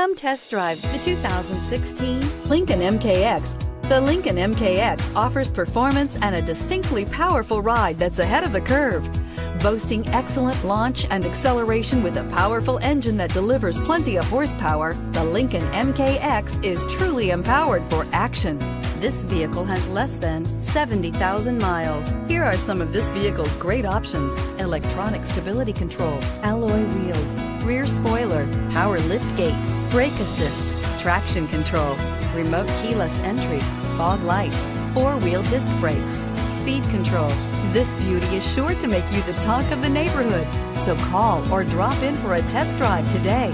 Come test drive the 2016 Lincoln MKX. The Lincoln MKX offers performance and a distinctly powerful ride that's ahead of the curve. Boasting excellent launch and acceleration with a powerful engine that delivers plenty of horsepower, the Lincoln MKX is truly empowered for action. This vehicle has less than 70,000 miles. Here are some of this vehicle's great options. Electronic stability control, alloy wheels, rear spoiler, power lift gate, brake assist, traction control, remote keyless entry, fog lights, four-wheel disc brakes, speed control. This beauty is sure to make you the talk of the neighborhood. So call or drop in for a test drive today.